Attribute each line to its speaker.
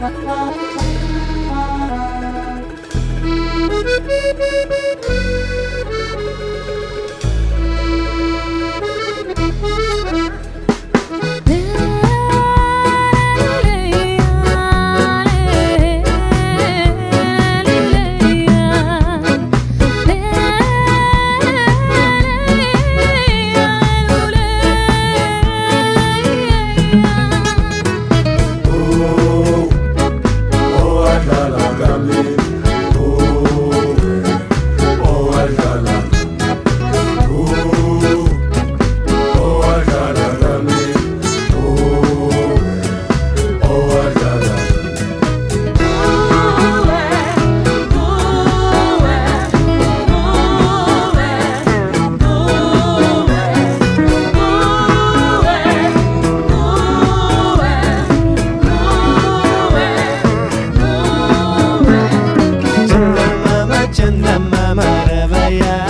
Speaker 1: Thank you.
Speaker 2: mamma, mamma, réveilla.